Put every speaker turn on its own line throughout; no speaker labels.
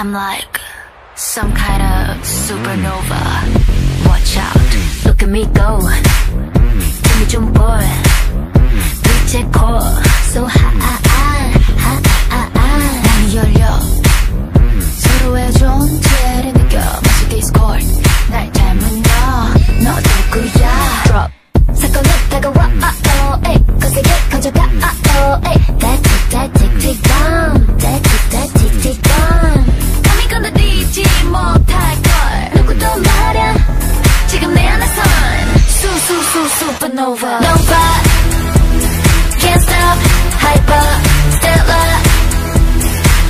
I'm like some kind of supernova. Watch out, look at me go. Give me jump boy, reach a core, so high. Su su supernova Nova Can't stop. Hyper. Stellar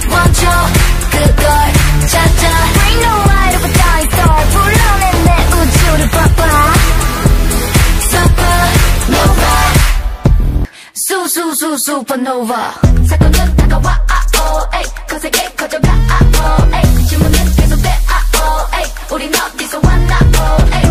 멈춰 그걸 찾아 Bring the light of a dying star 불어낸 내 우주를 바꿔 Supernova Su su su supernova 사건은 다가와 아오 에이 거세게 커져가 아오 에이 질문은 계속돼 아오 에이 우린 어디서 왔나 오 에이